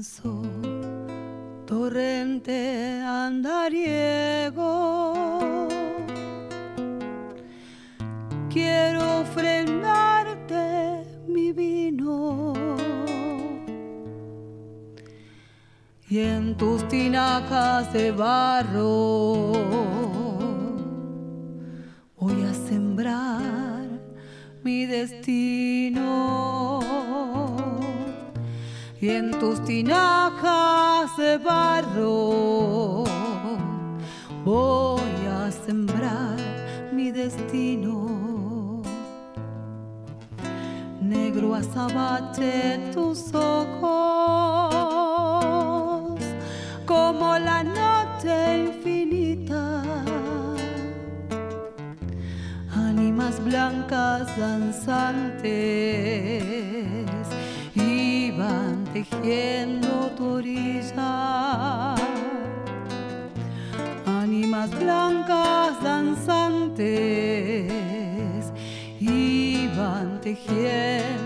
manso torrente andariego. Quiero ofrendarte mi vino y en tus tinajas de barro tinajas de barro voy a sembrar mi destino. Negro azabache tus ojos como la noche infinita. Ánimas blancas danzantes tejiendo tu orilla. Ánimas blancas danzantes iban tejiendo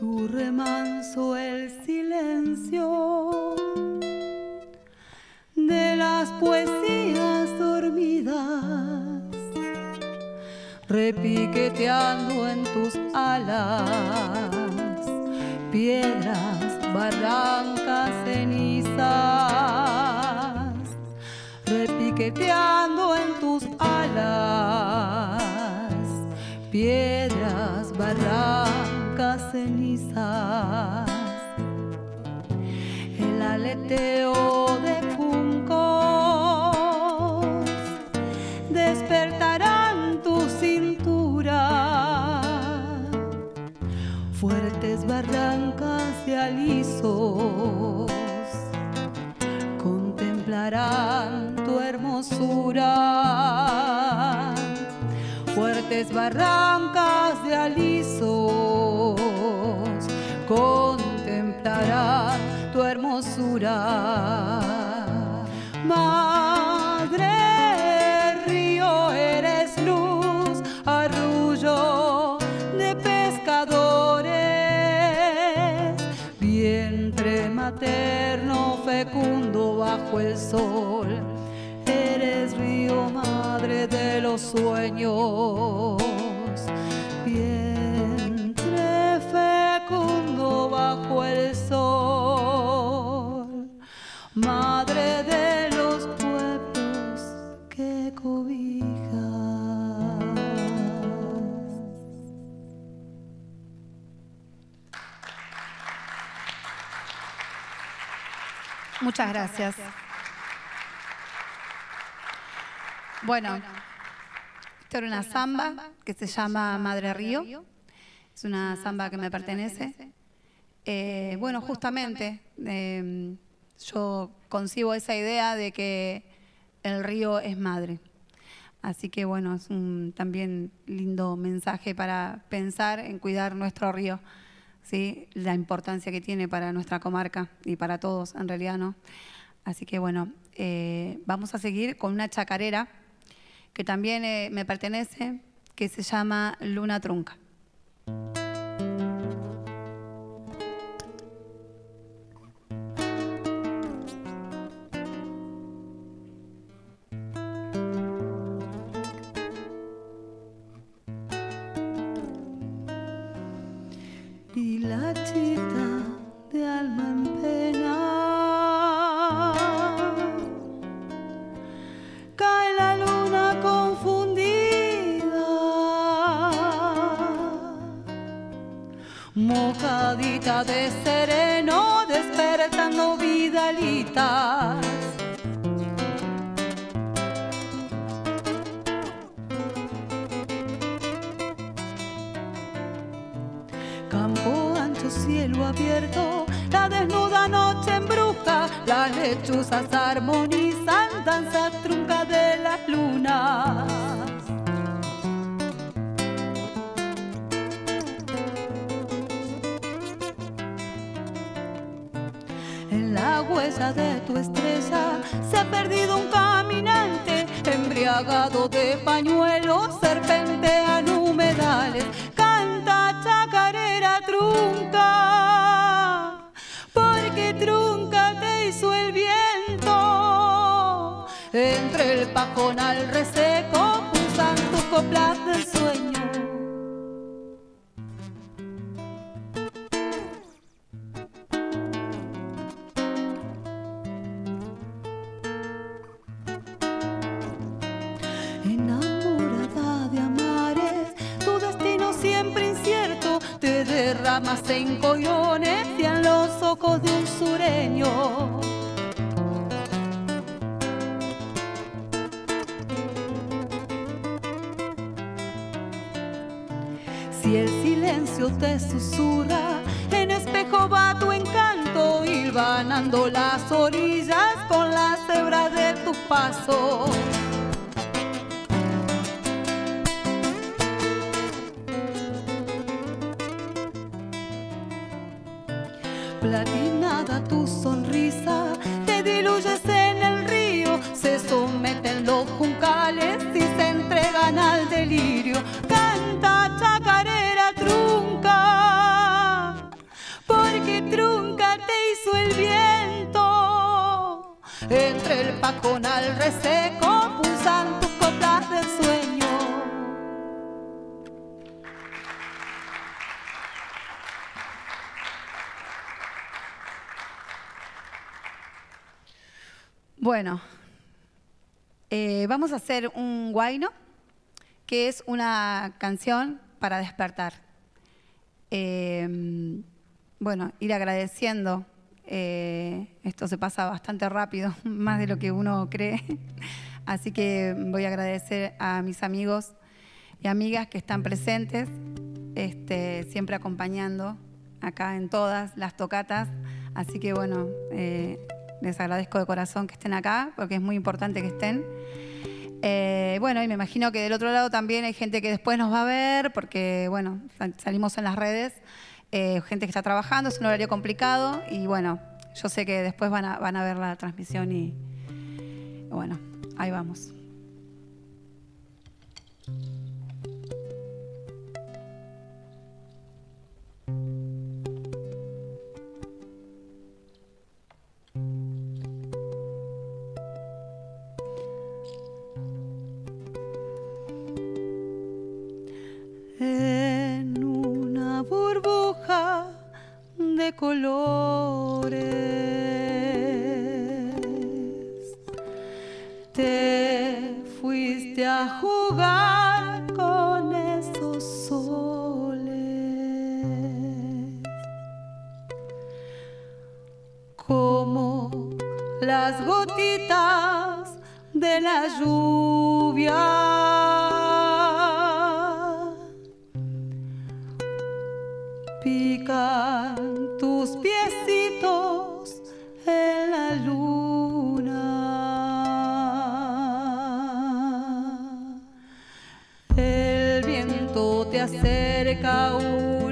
tu remanso el silencio de las poesías dormidas, repiqueteando en tus alas, piedras, barrancas, cenizas, repiqueteando cenizas, el aleteo de juncos despertarán tu cintura, fuertes barrancas de alisos contemplarán tu hermosura. Fuertes barrancas de alisos contemplarán tu hermosura. Madre río, eres luz, arrullo de pescadores, vientre materno fecundo bajo el sol. Eres río madre de los sueños, Muchas gracias. Bueno, esta era una samba que se llama Madre Río. Es una samba que me pertenece. Eh, bueno, justamente eh, yo concibo esa idea de que el río es madre. Así que bueno, es un también lindo mensaje para pensar en cuidar nuestro río, ¿sí? la importancia que tiene para nuestra comarca y para todos en realidad, ¿no? Así que bueno, eh, vamos a seguir con una chacarera que también eh, me pertenece, que se llama Luna Trunca. En la huella de tu estrella se ha perdido un caminante, embriagado de pañuelos, serpentean humedales, canta chacarera trunca, porque trunca te hizo el viento. Entre el pajonal reseco pulsan tus coplas del sueño. Derramas en collones y en los ojos de un sureño. Si el silencio te susurra, en espejo va tu encanto, hilvanando las orillas con la cebra de tus pasos. Bueno, eh, vamos a hacer un guayno, que es una canción para despertar. Eh, bueno, ir agradeciendo. eh, esto se pasa bastante rápido, más de lo que uno cree. Así que voy a agradecer a mis amigos y amigas que están presentes, este, siempre acompañando acá en todas las tocatas. Así que bueno, eh, les agradezco de corazón que estén acá, porque es muy importante que estén. Eh, bueno, y me imagino que del otro lado también hay gente que después nos va a ver, porque bueno, sal- salimos en las redes, eh, gente que está trabajando, es un horario complicado, y bueno, yo sé que después van a, van a ver la transmisión y bueno, ahí vamos. Acerca una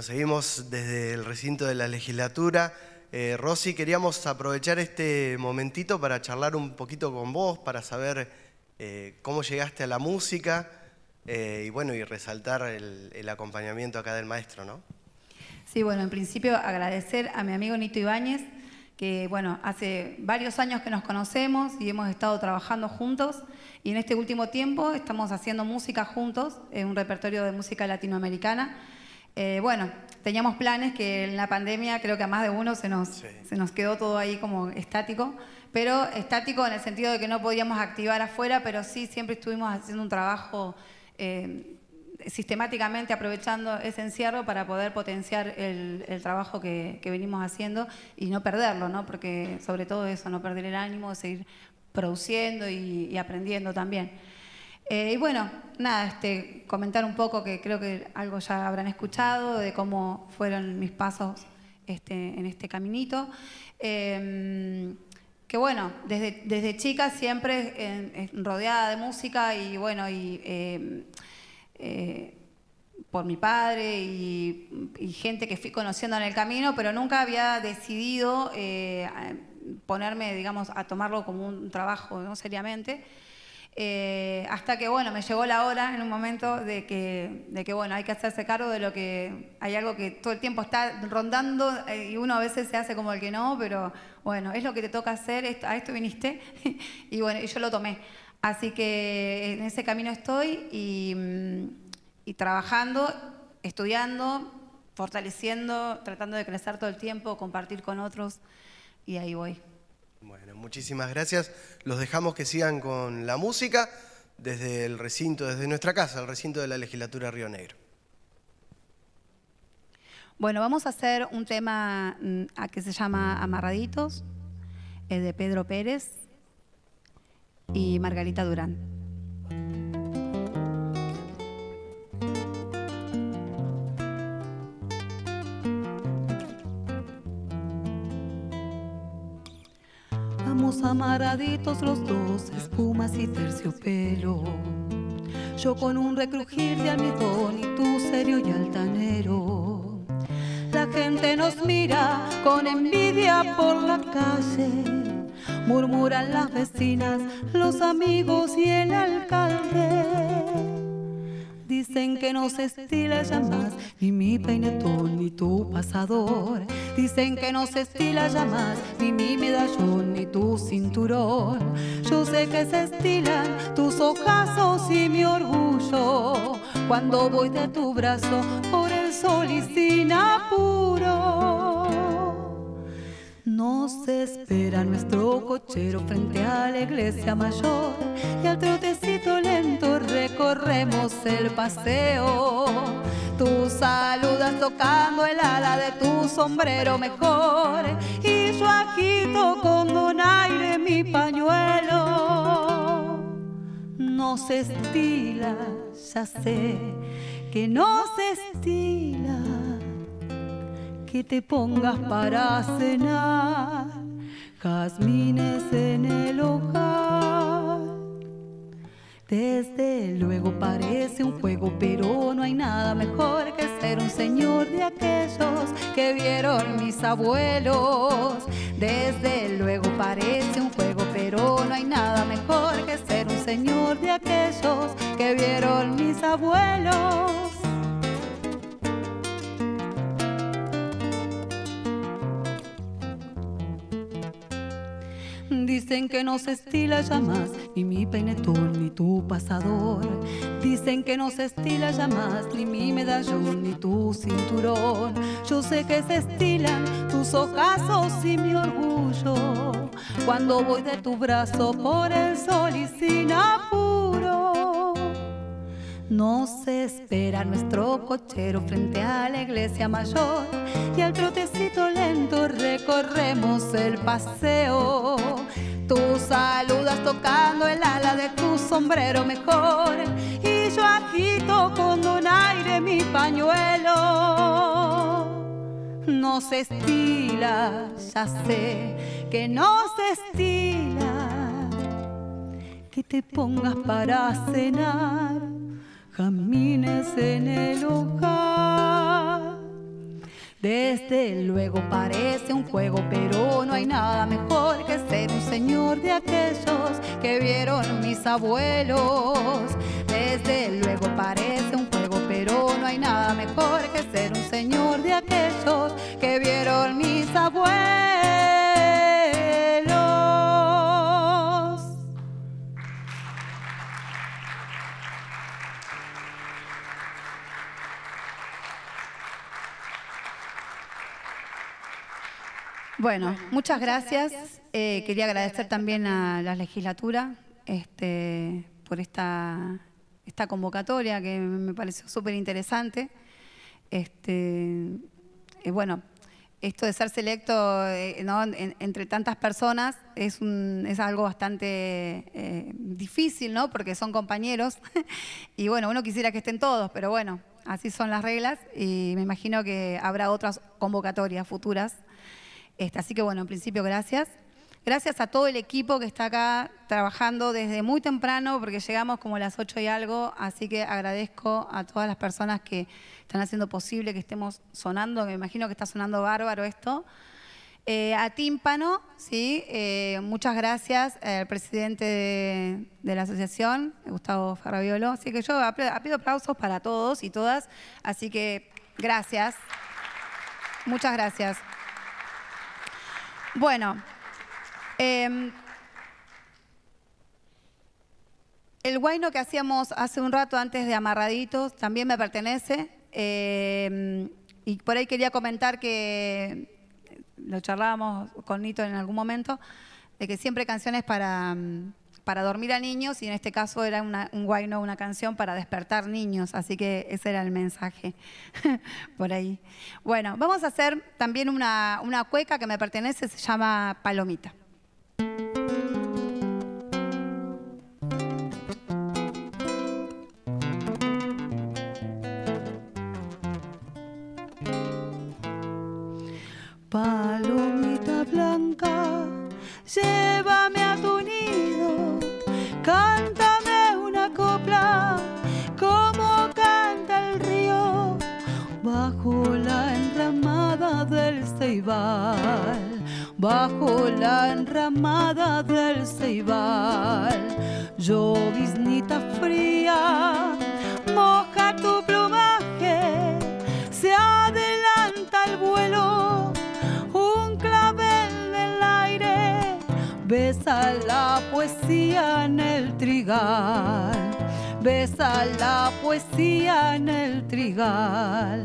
Bueno, seguimos desde el recinto de la legislatura. Eh, Rosy, queríamos aprovechar este momentito para charlar un poquito con vos, para saber eh, cómo llegaste a la música eh, y bueno, y resaltar el, el, acompañamiento acá del maestro, ¿no? Sí, bueno, en principio agradecer a mi amigo Nito Ibáñez, que bueno, hace varios años que nos conocemos y hemos estado trabajando juntos y en este último tiempo estamos haciendo música juntos, un repertorio de música latinoamericana. Bueno, teníamos planes que en la pandemia creo que a más de uno se nos, se nos quedó todo ahí como estático, pero estático en el sentido de que no podíamos activar afuera, pero sí siempre estuvimos haciendo un trabajo eh, sistemáticamente aprovechando ese encierro para poder potenciar el, trabajo que, venimos haciendo y no perderlo, ¿no? porque sobre todo eso, no perder el ánimo, seguir produciendo y aprendiendo también. Eh, y bueno, nada, este, comentar un poco, que creo que algo ya habrán escuchado, de cómo fueron mis pasos este, en este caminito. Em, que bueno, desde, desde chica siempre rodeada de música y bueno, y em, eh, por mi padre y, gente que fui conociendo en el camino, pero nunca había decidido eh, ponerme, digamos, a tomarlo como un trabajo ¿no? seriamente. Eh, hasta que, bueno, me llegó la hora en un momento de que, de que, bueno, hay que hacerse cargo de lo que hay algo que todo el tiempo está rondando eh, y uno a veces se hace como el que no, pero bueno, es lo que te toca hacer, a esto viniste y bueno, yo lo tomé. Así que en ese camino estoy y, mm, y trabajando, estudiando, fortaleciendo, tratando de crecer todo el tiempo, compartir con otros y ahí voy. Bueno, muchísimas gracias. Los dejamos que sigan con la música desde el recinto, desde nuestra casa, el recinto de la legislatura Río Negro. Bueno, vamos a hacer un tema mm, que se llama Amarraditos, es de Pedro Pérez y Margarita Durán. Amarraditos los dos, espumas y terciopelo. Yo con un recrujir de almidón y tú serio y altanero. La gente nos mira con envidia por la calle. Murmuran las vecinas, los amigos y el alcalde. Dicen que no se estila ya más ni mi peinetón ni tu pasador. Dicen que no se estila ya más ni mi medallón ni tu cinturón. Yo sé que se estilan tus ojazos y mi orgullo cuando voy de tu brazo por el sol y sin apuro. Nos espera nuestro cochero frente la iglesia mayor y al trotecito lento recorremos el paseo. Tú saludas tocando el ala de tu sombrero mejor y yo agito con donaire mi pañuelo. No se estila, ya sé que no se estila que te pongas para cenar, jazmines en el hogar. Desde luego parece un juego, pero no hay nada mejor que ser un señor de aquellos que vieron mis abuelos. Desde luego parece un juego, pero no hay nada mejor que ser un señor de aquellos que vieron mis abuelos. Dicen que no se estila ya más ni mi peinetón ni tu pasador. Dicen que no se estila ya más ni mi medallón ni tu cinturón. Yo sé que se estilan tus ojazos y mi orgullo cuando voy de tu brazo por el sol y sin apuro. No se espera nuestro cochero frente a la iglesia mayor y al trotecito lento recorremos el paseo. Tú saludas tocando el ala de tu sombrero mejor y yo agito con donaire mi pañuelo. No se estila, ya sé que no se estila que te pongas para cenar camines en el hogar. Desde luego parece un juego, pero no hay nada mejor que ser un señor de aquellos que vieron mis abuelos. Desde luego parece un juego, pero no hay nada mejor que ser un señor de aquellos que vieron mis abuelos. Bueno, muchas gracias. Eh, quería agradecer también a la legislatura este, por esta, esta convocatoria que me pareció súper interesante. Este, eh, bueno, esto de ser selecto eh, entre tantas personas es, es algo bastante difícil, ¿no? Porque son compañeros y bueno, uno quisiera que estén todos, pero bueno, así son las reglas y me imagino que habrá otras convocatorias futuras así que bueno, en principio gracias. Gracias a todo el equipo que está acá trabajando desde muy temprano, porque llegamos como a las 8 y algo, así que agradezco a todas las personas que están haciendo posible que estemos sonando, me imagino que está sonando bárbaro esto. Eh, a Tímpano, ¿sí? Eh, muchas gracias al presidente de, la asociación, Gustavo Ferraviolo. Así que yo pido aplausos para todos y todas, así que gracias. Muchas gracias. Bueno, em, el guayno que hacíamos hace un rato antes de Amarraditos también me pertenece. Em, y por ahí quería comentar que lo charlábamos con Nito en algún momento, de que siempre canciones para, para dormir a niños y en este caso era un guayno, una canción para despertar niños, así que ese era el mensaje por ahí. Bueno, vamos a hacer también una, una cueca que me pertenece, se llama. Palomita del bajo la enramada del ceibal. Lloviznita fría, moja tu plumaje, se adelanta el vuelo Besa la poesía en el trigal, besa la poesía en el trigal.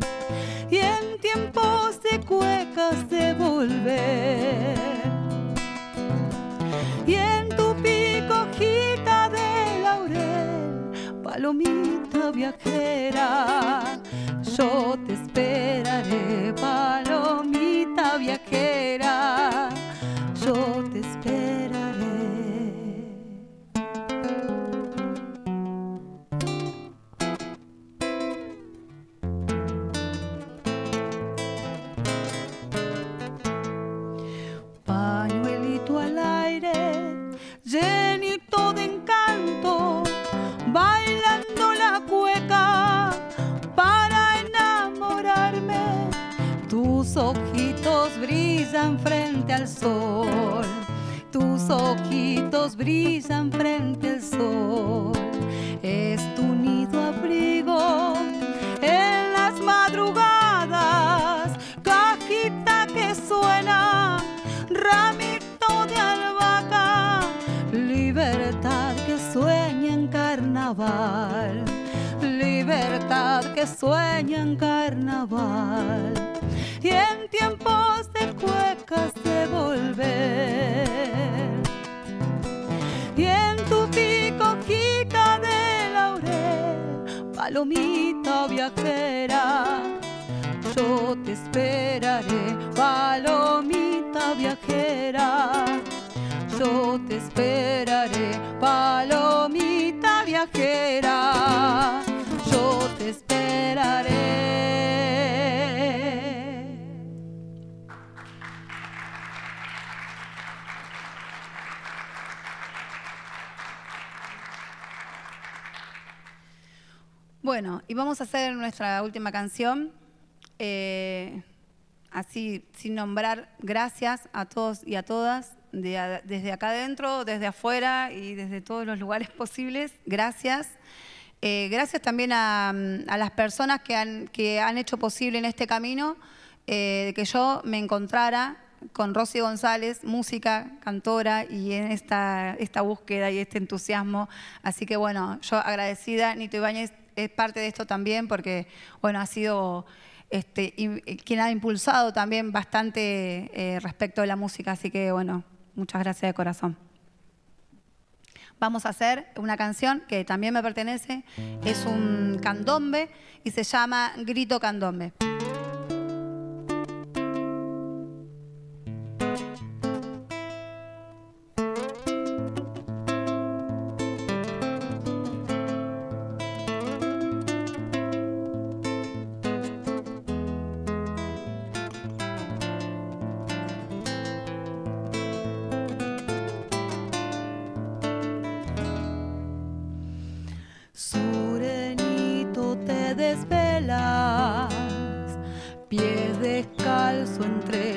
Y en tiempos de cuecas de volver. Y en tu pico hojita de laurel, palomita viajera, yo te esperaré, palomita viajera yo te 第三。Palomita viajera, yo te esperaré, palomita viajera. Yo te esperaré, palomita viajera, yo te esperaré. Bueno, y vamos a hacer nuestra última canción. Eh, así sin nombrar, gracias a todos y a todas, desde acá adentro, desde afuera y desde todos los lugares posibles. Gracias. Eh, gracias también a, las personas que han, que han hecho posible en este camino eh, que yo me encontrara con Rosy González, música, cantora, y en esta, esta búsqueda y este entusiasmo. Así que bueno, yo agradecida, Nito Ibáñez es parte de esto también porque bueno, ha sido este, quien ha impulsado también bastante eh, respecto de la música, así que bueno, muchas gracias de corazón. Vamos a hacer una canción que también me pertenece, es un candombe y se llama Grito Candombe.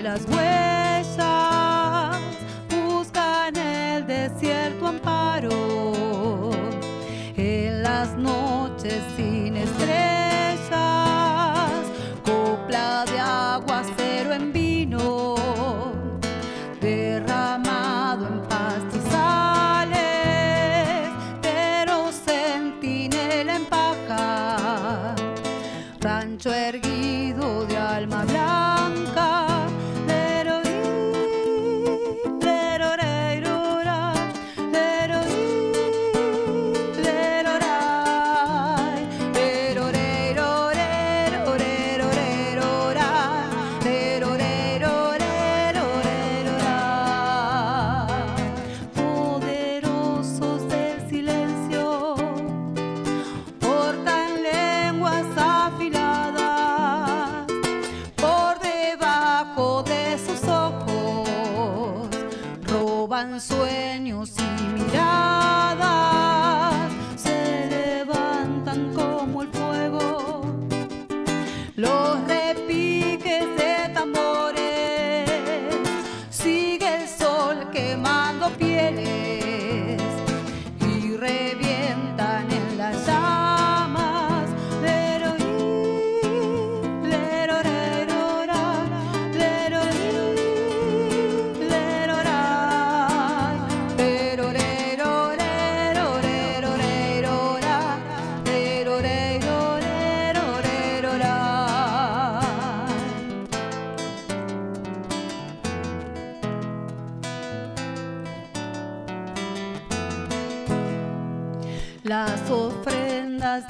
las huellas. Sueños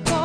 y